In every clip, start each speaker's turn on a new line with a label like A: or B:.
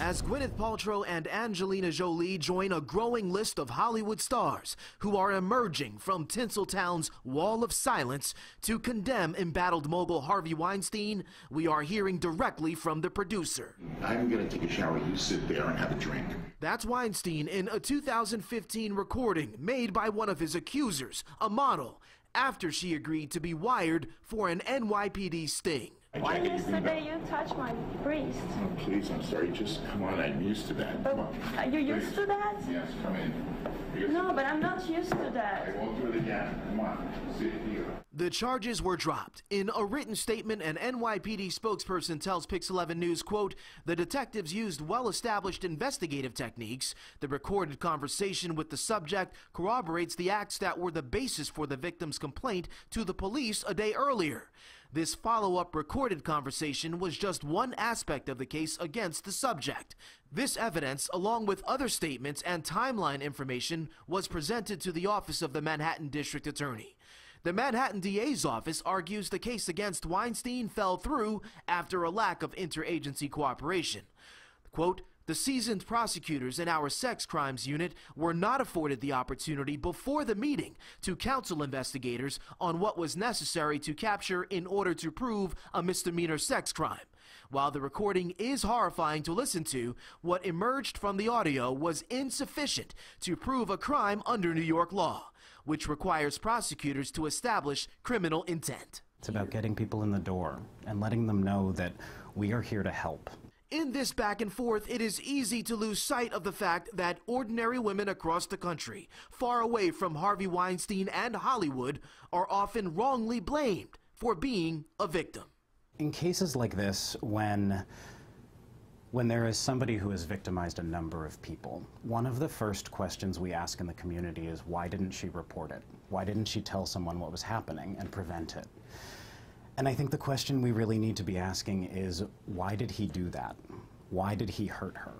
A: As Gwyneth Paltrow and Angelina Jolie join a growing list of Hollywood stars who are emerging from Tinseltown's wall of silence to condemn embattled mogul Harvey Weinstein, we are hearing directly from the producer.
B: I'm going to take a shower. You sit there and have a drink.
A: That's Weinstein in a 2015 recording made by one of his accusers, a model, after she agreed to be wired for an NYPD sting.
C: Why yesterday you touched my breast?
B: Oh, please, I'm sorry. Just come on. I'm used to that.
C: But
B: Come on.
C: Oh, are you used to that?
B: Yes, come in.
C: No, but I'm not used to
B: I
C: that.
B: won't do it again. Come on. Sit here.
A: The charges were dropped. In a written statement, an NYPD spokesperson tells Pix 11 News, quote, the detectives used well-established investigative techniques. The recorded conversation with the subject corroborates the acts that were the basis for the victim's complaint to the police a day earlier. This follow-up recorded conversation was just one aspect of the case against the subject. This evidence, along with other statements and timeline information, was presented to the office of the Manhattan District Attorney. The Manhattan DA's office argues the case against Weinstein fell through after a lack of interagency cooperation. Quote, the seasoned prosecutors in our sex crimes unit were not afforded the opportunity before the meeting to counsel investigators on what was necessary to capture in order to prove a misdemeanor sex crime. While the recording is horrifying to listen to, what emerged from the audio was insufficient to prove a crime under New York law, which requires prosecutors to establish criminal intent.
D: It's about getting people in the door and letting them know that we are here to help.
A: In this back and forth, it is easy to lose sight of the fact that ordinary women across the country, far away from Harvey Weinstein and Hollywood, are often wrongly blamed for being a victim.
D: In cases like this, when when there is somebody who has victimized a number of people, one of the first questions we ask in the community is why didn't she report it? Why didn't she tell someone what was happening and prevent it? And I think the question we really need to be asking is why did he do that? Why did he hurt her?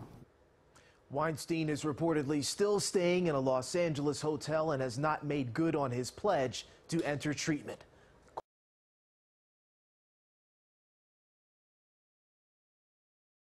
A: Weinstein is reportedly still staying in a Los Angeles hotel and has not made good on his pledge to enter treatment.